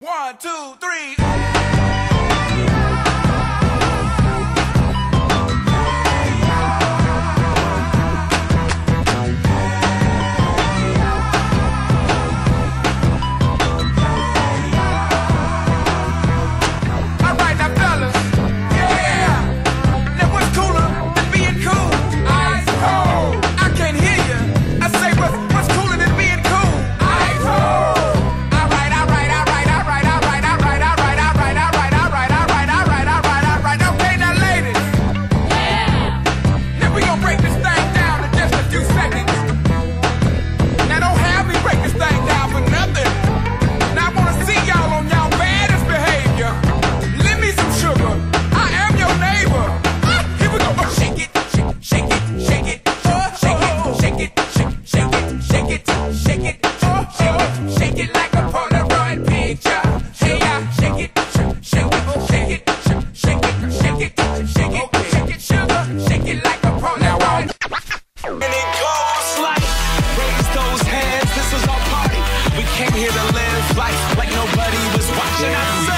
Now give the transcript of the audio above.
One, two, three. came here to live life like nobody was watching. I